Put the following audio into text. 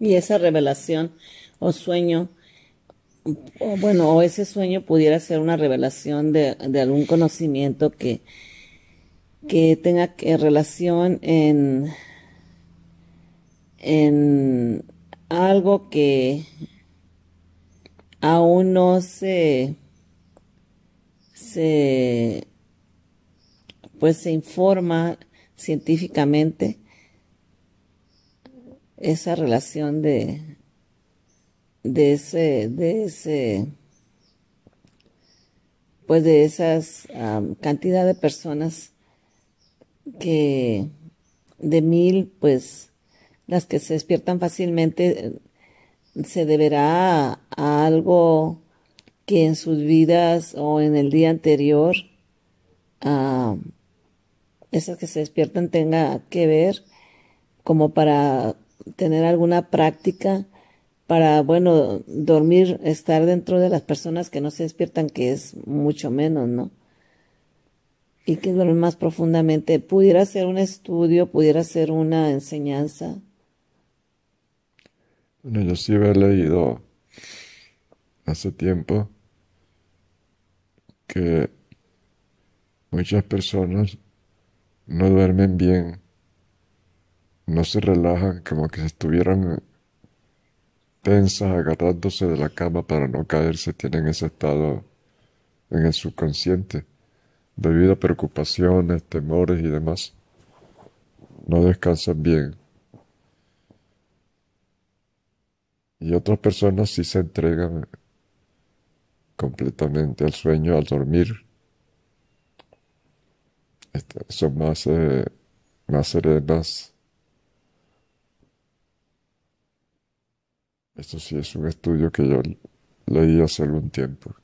Y esa revelación o sueño, o bueno, o ese sueño pudiera ser una revelación de, algún conocimiento que, que tenga que relación en, en algo que aún no se, se pues se informa científicamente esa relación de, de ese, de ese, pues de esas cantidad de personas que de mil, pues las que se despiertan fácilmente, se deberá a algo que en sus vidas o en el día anterior esas que se despiertan tenga que ver como para tener alguna práctica para, bueno, dormir, estar dentro de las personas que no se despiertan, que es mucho menos, ¿no? Y que duermen más profundamente. Pudiera ser un estudio, pudiera ser una enseñanza. Bueno, yo sí había leído hace tiempo que muchas personas no duermen bien, no se relajan, como que si estuvieran tensas, agarrándose de la cama para no caerse, tienen ese estado en el subconsciente, debido a preocupaciones, temores y demás. No descansan bien. Y otras personas sí se entregan completamente al sueño al dormir son más, eh, más serenas. Esto sí es un estudio que yo leí hace algún tiempo.